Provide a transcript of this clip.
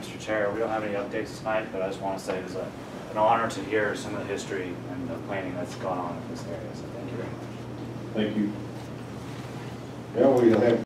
Mr. Chair. We don't have any updates tonight, but I just want to say it's a- an honor to hear some of the history and the planning that's gone on in this area, so thank you very much. Thank you. Yeah, we have